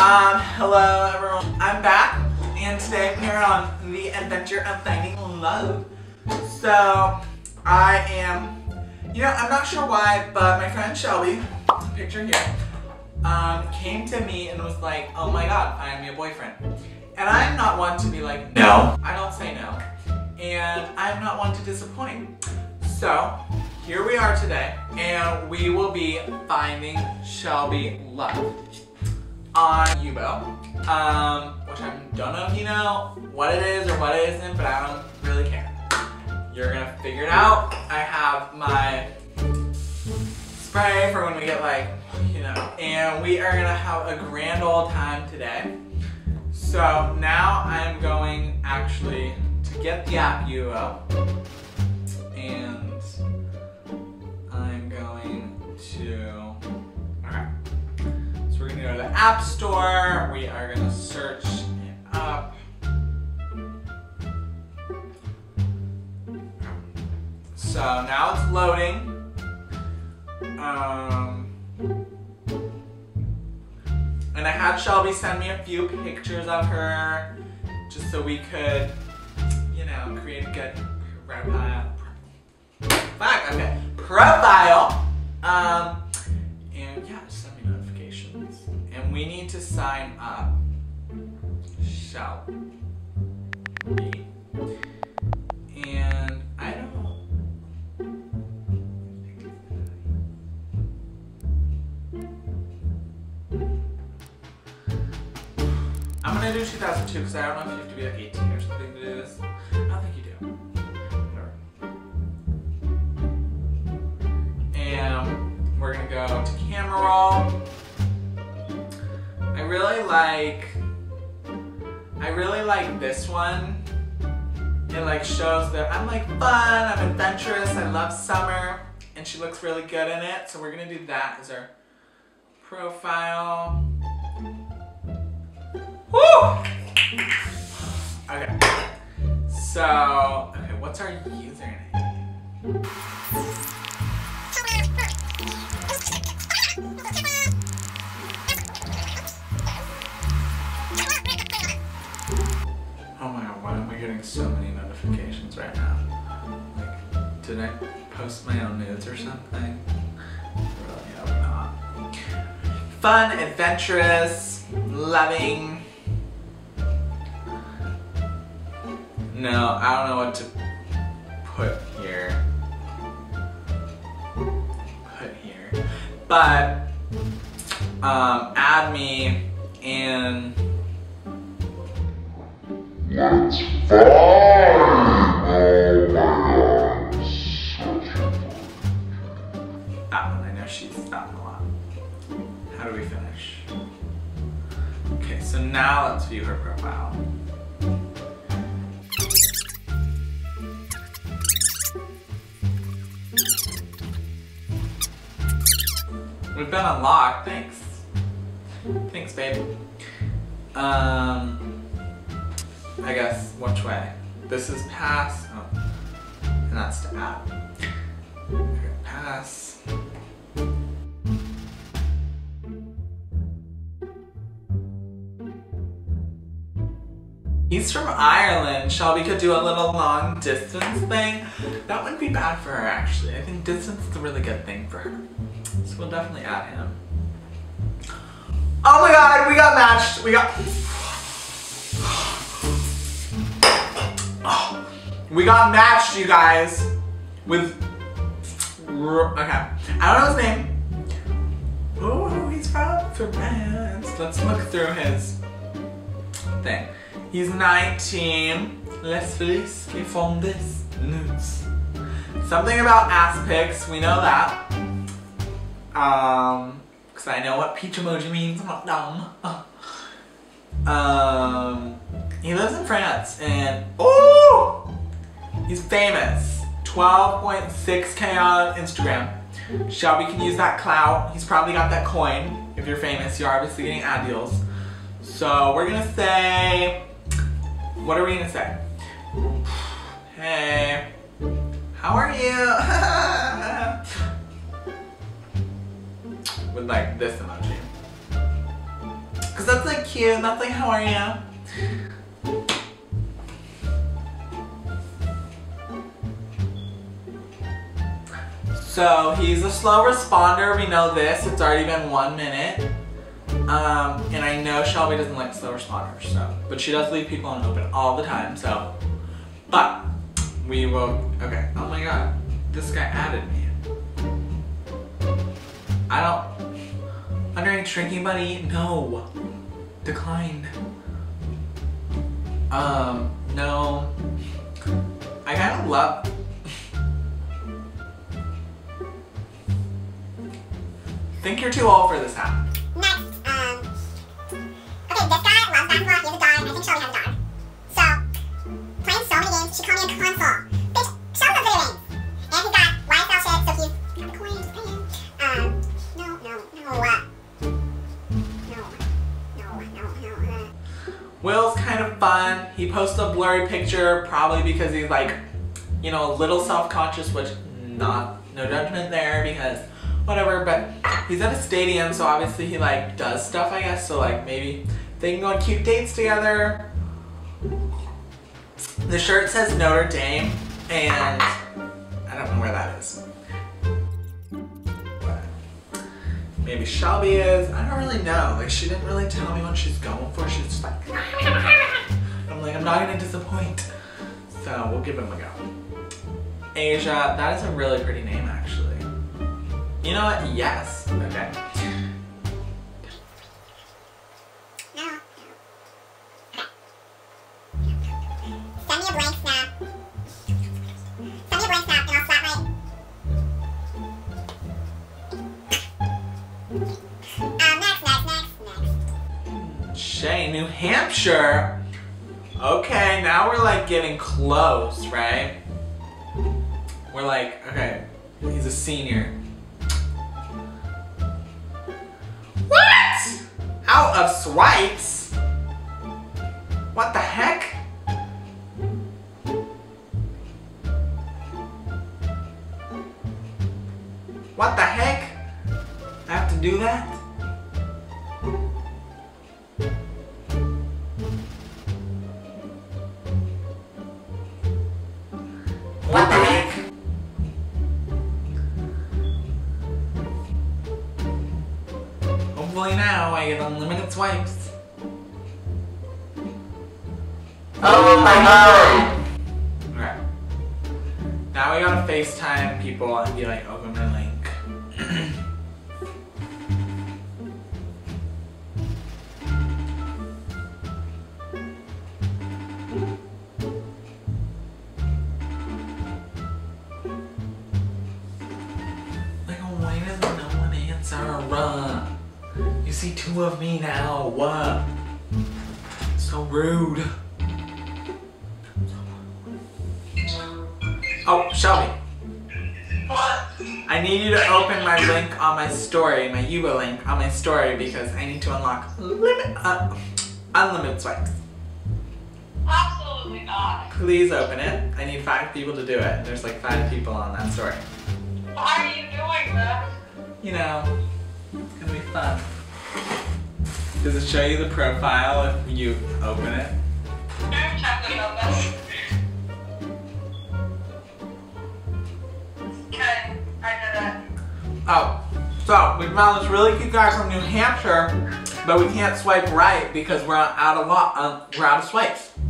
Um, hello everyone. I'm back, and today I'm here on the adventure of finding love. So, I am, you know, I'm not sure why, but my friend Shelby, picture here, um, came to me and was like, oh my god, find me a boyfriend. And I'm not one to be like, no. I don't say no. And I'm not one to disappoint. So, here we are today, and we will be finding Shelby love on Yubo, um, which I don't know if you know what it is or what it isn't, but I don't really care. You're gonna figure it out. I have my spray for when we get like, you know, and we are gonna have a grand old time today. So now I'm going actually to get the app Yubo, and go to the App Store. We are gonna search it up. So now it's loading. Um, and I had Shelby send me a few pictures of her just so we could, you know, create a good profile. Fuck, okay. Adventurous, I love summer, and she looks really good in it. So we're gonna do that as our profile. Woo! Okay. So, okay, what's our username? Did I post my own nudes or something? Really hope not. Fun, adventurous, loving. No, I don't know what to put here. Put here. But, um, add me in Let's we finish? Okay, so now let's view her profile. We've been unlocked, thanks. Thanks, babe. Um, I guess, which way? This is pass, oh, and that's to add. Pass. He's from Ireland. Shelby could do a little long distance thing. That wouldn't be bad for her, actually. I think distance is a really good thing for her. So we'll definitely add him. Oh my god, we got matched. We got. Oh, we got matched, you guys, with. Okay, I don't know his name. Oh, he's from France. Let's look through his thing. He's 19. Les Felices qui font des nudes. Something about ass pics, we know that. Um, because I know what peach emoji means, I'm not dumb. Um, he lives in France and, oh! He's famous. 12.6k on Instagram. Shelby can use that clout. He's probably got that coin. If you're famous, you're obviously getting ad deals. So we're gonna say, what are we gonna say? Hey, how are you? With like this emoji. Cause that's like cute. That's like, how are you? So he's a slow responder. We know this. It's already been one minute. Um, and I know Shelby doesn't like slow responders, so but she does leave people on open all the time, so but we will okay. Oh my god. This guy added me. I don't underage drinking buddy, no. Declined. Um, no. I kinda love Think you're too old for this app. Next, okay, this guy loves basketball. He has a dog, and I think Shelby has a dog. So, playing so many games, she called me a console. Bitch, Shelby does video games. And he's got YSL shit, so he's got the coins, paying. Um, no, no, no, uh, no, no, no, no, uh. Will's kind of fun. He posts a blurry picture probably because he's like, you know, a little self-conscious, which not no judgment there because whatever, but he's at a stadium, so obviously he like does stuff, I guess. So like maybe they can go on cute dates together. The shirt says Notre Dame, and I don't know where that is. But maybe Shelby is. I don't really know. Like she didn't really tell me what she's going for. She's just like, I'm like, I'm not gonna disappoint. So we'll give him a go. Asia, that is a really pretty name actually. You know what? Yes. Okay. Now we're like getting close, right? We're like, okay, he's a senior. What? Out of swipes? What the heck? What the heck? I have to do that? See two of me now. What? So rude. Oh, Shelby. What? I need you to open my link on my story, my Yubo link on my story because I need to unlock limit, uh, unlimited swipes. Absolutely not. Please open it. I need five people to do it. There's like five people on that story. Why are you doing that? You know, it's gonna be fun. Does it show you the profile if you open it? I'm checking on this. Okay, I did it. Oh, so we found this really cute guy from New Hampshire, but we can't swipe right because we're out of lo- um, we're out of swipes.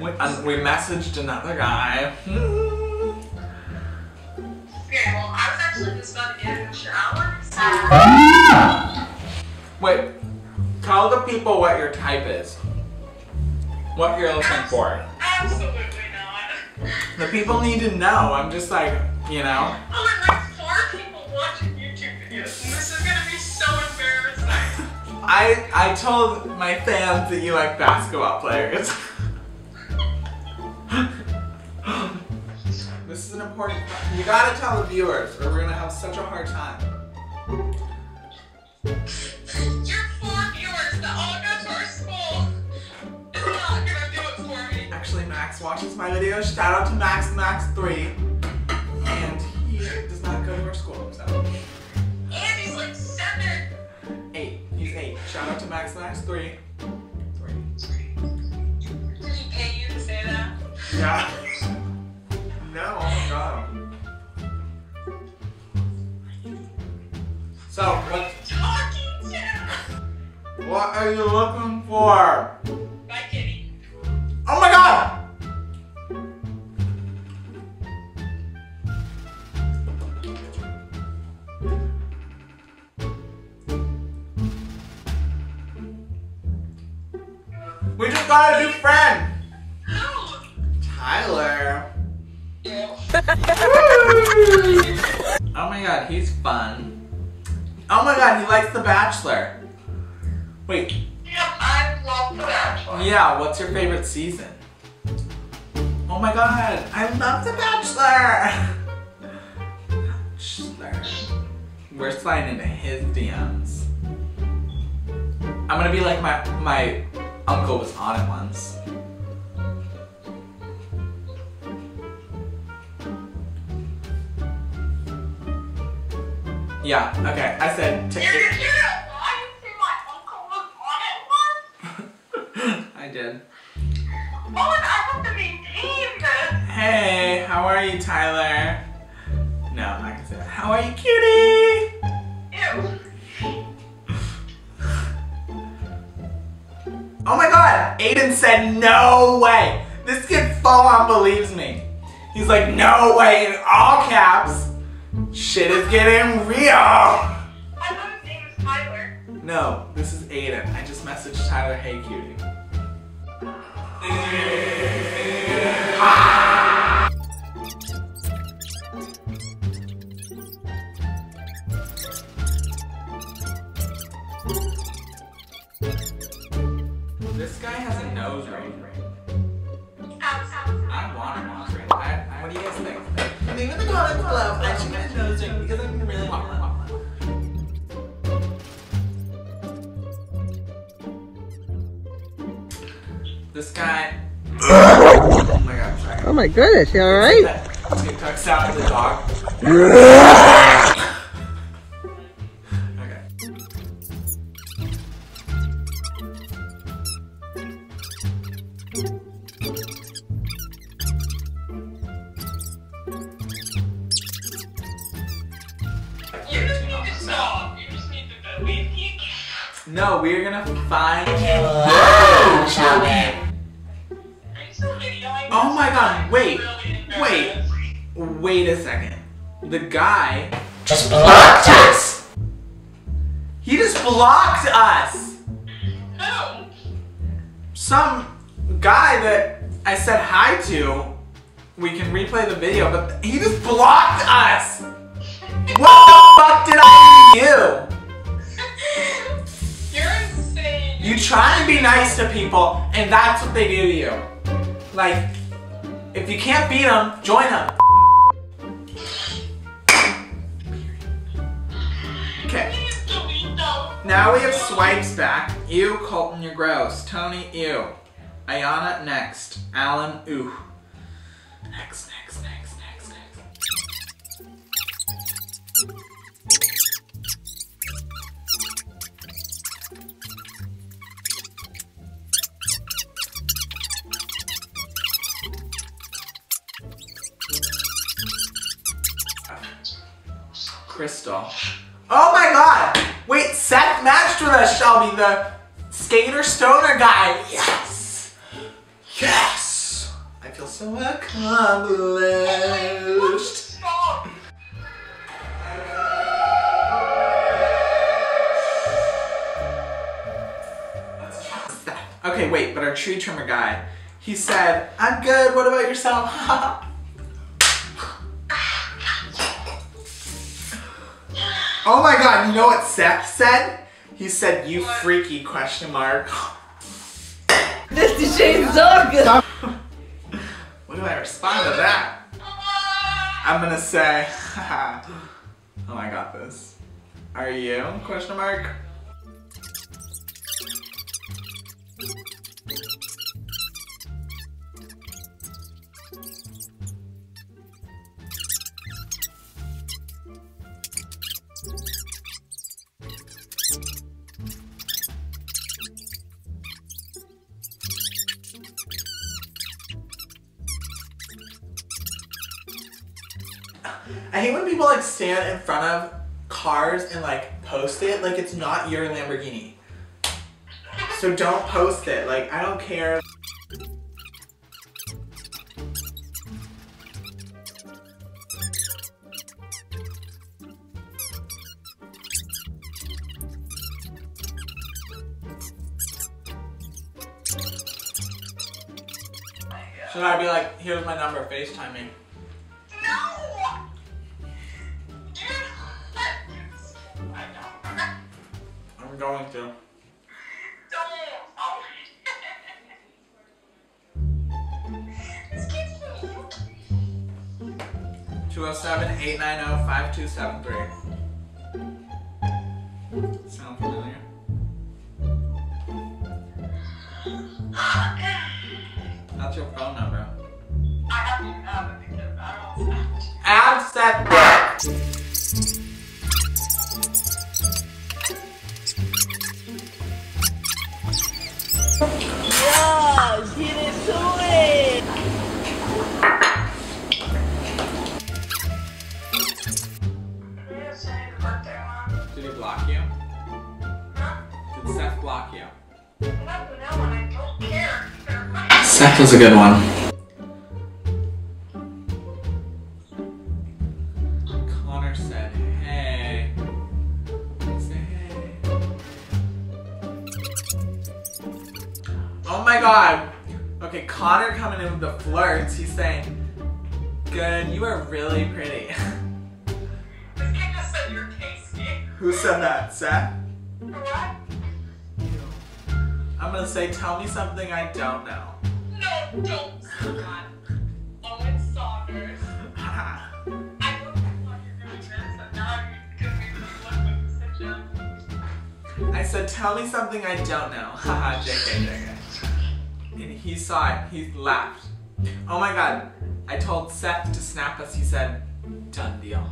We, um, we messaged another guy. okay, well, I was actually just about to get in the shower. So, Wait, tell the people what your type is. What you're looking for. absolutely not. The people need to know. I'm just like, you know. Oh, and like four people watching YouTube videos, and this is gonna be so embarrassing. I I told my fans that you like basketball players. this is an important. You gotta tell the viewers, or we're gonna have such a hard time. Your four viewers that all go to our school is not gonna do it for me. Actually, Max watches my videos. Shout out to Max Max Three, and he does not go to our school. So Andy's like seven. snacks. Three. Three. Did he pay you to say that? Yeah. So, what, Talking to. what are you looking for? What's your favorite season? Oh my god, I love The Bachelor! Bachelor. We're sliding into his DMs. I'm gonna be like my my uncle was on it once. Yeah, okay, I said to You're gonna lie and say my uncle was on it once? I did. Oh, and I have to maintain this. Hey, how are you, Tyler? No, I'm not gonna say that. How are you, cutie? Ew. Oh my god, Aiden said no way. This kid full on believes me. He's like, no way, in all caps. Shit is getting real. I thought his name was Tyler. No, this is Aiden. I just messaged Tyler, hey, cutie. This guy has a nose ring. I want a nose ring. I, I, what do you guys think? Leave in the comments below. I should get a nose ring because I really want one. This guy. oh my god, sorry. Oh my goodness, you alright? TikTok sound of the dog. Blocked us! No. Some guy that I said hi to. We can replay the video, but he just blocked us! What the fuck did I do? to you? You're insane. You try and be nice to people, and that's what they do to you. Like, if you can't beat them, join them. Okay, them. Now we have swipes back. Ew, Colton, you're gross. Tony, ew. Ayana, next. Alan, ooh. Next, next, next, next, next. Crystal. Oh my god! Matched with us, Shelby, the skater stoner guy. Yes! Yes! I feel so accomplished. Okay, wait, but our tree trimmer guy, he said, I'm good, what about yourself? oh my god, you know what Seth said? He said, you freaky question mark. This is Shane's dog. What do I respond to that? I'm gonna say, oh I got this. Are you? Question mark. Stand in front of cars and like post it like it's not your Lamborghini. So don't post it. Like I don't care. Should I be like, here's my number, FaceTime me? going to. Two zero seven eight nine zero five two seven three. Sound familiar? That's your phone number. I have your number because I don't. Abs that. Get into it. Did he block you? Huh? Did Seth block you? Seth was a good one. Connor said, Oh my god. Okay, Connor coming in with the flirts. He's saying, good, you are really pretty. This kid just said you're tasty. Who said that? Seth? What? I'm gonna say, tell me something I don't know. No, don't. Owen oh, Saunders. I don't know why you're doing this, and now you're gonna make me look like such a. I said, tell me something I don't know. Haha, JK, JK. And he saw it. He laughed. Oh my god. I told Seth to snap us. He said, done deal.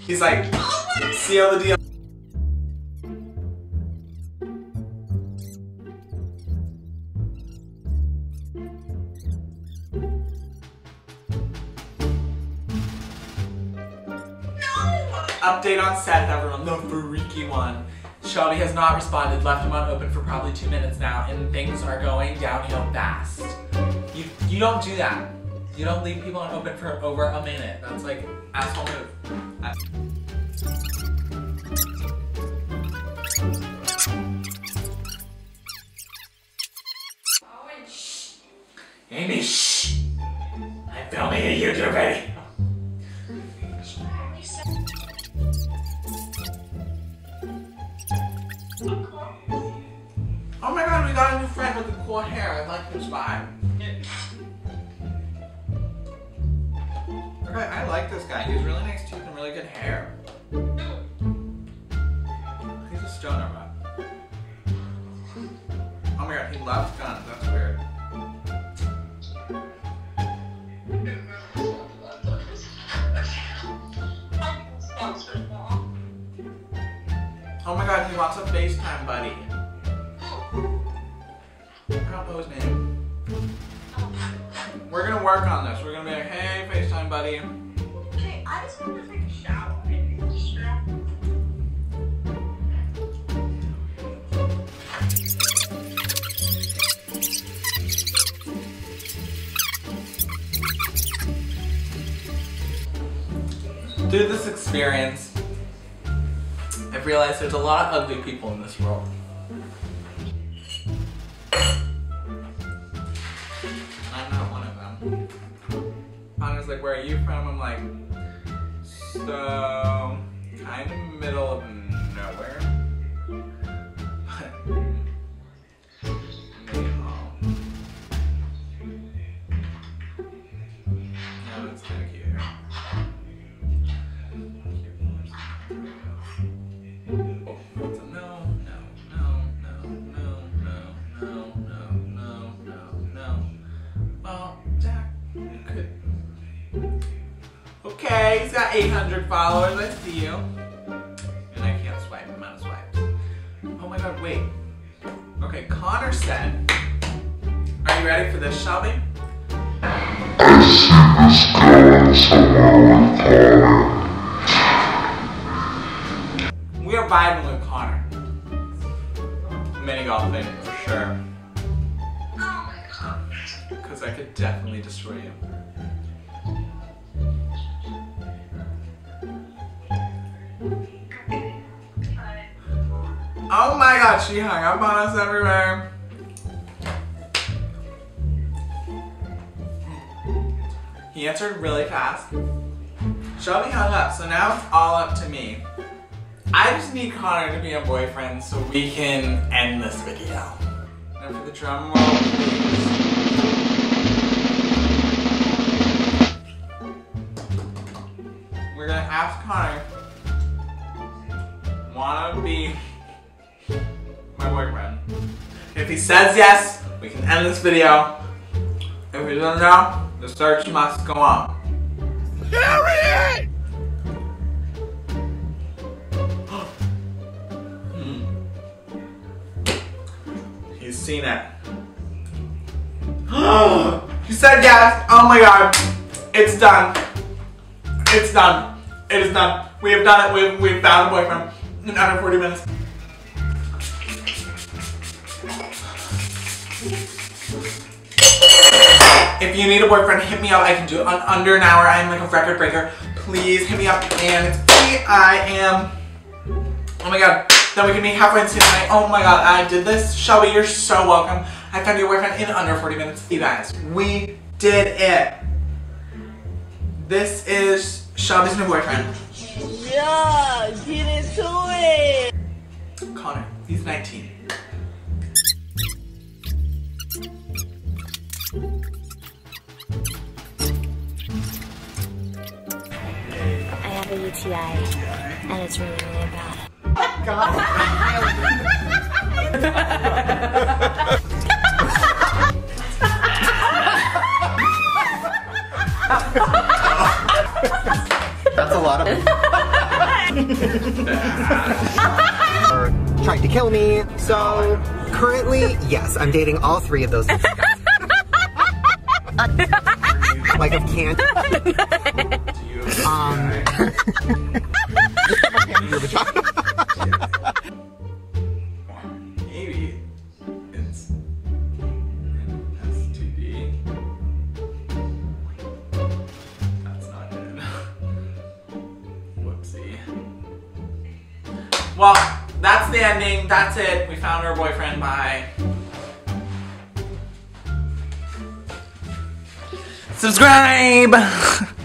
He's like, seal the deal. Update on Seth, everyone. The freaky one. Shelby has not responded, left him unopened for probably two minutes now, and things are going downhill fast. You you don't do that. You don't leave people unopened for over a minute. That's like asshole move. Amy, shh. I'm filming a YouTube video. Got a new friend with the cool hair. I like his vibe. Okay, I like this guy. He's really nice teeth and really good hair. He's a stoner, but. Oh my god, he loves guns. That's weird. Oh my god, he wants a FaceTime buddy. I don't know his name. We're gonna work on this. We're gonna be like, hey, FaceTime buddy. Hey, I just want to take a shower. Maybe it's true. Through this experience, I've realized there's a lot of ugly people in this world. Like, where are you from? I'm like, so, kind of middle of nowhere. Got 800 followers. I see you. And I can't swipe. I'm out of swipes. Oh my god, wait. Okay, Connor said. Are you ready for this, Shelby? I this going somewhere with Connor. We are vibing with Connor. Mini golfing for sure. Oh my god. Because I could definitely destroy you. Oh my god, she hung up on us everywhere. He answered really fast. Shelby hung up, so now it's all up to me. I just need Connor to be a boyfriend so we can end this video. Now for the drum roll, please. We're gonna ask Connor, wanna be my boyfriend? If he says yes, we can end this video. If he doesn't know, the search must go on. Hmm. He's seen it. he said yes. Oh my god. It's done. It's done. It is done. We have done it. We've, we've found a boyfriend in under 40 minutes. If you need a boyfriend, hit me up. I can do it on under an hour. I'm like a record breaker. Please hit me up. And it's me. I am. Oh my god. Then we can meet halfway into the night. Oh my god, I did this. Shelby, you're so welcome. I found your boyfriend in under 40 minutes. You guys, we did it. This is Shelby's new boyfriend, Yeah, get into it. Connor. He's 19. I have a UTI, and it's really, really bad. That's a lot of. or tried to kill me. So currently, yes, I'm dating all three of those. like of can't. Um. Well, that's the ending. That's it. We found our boyfriend. Bye. Subscribe!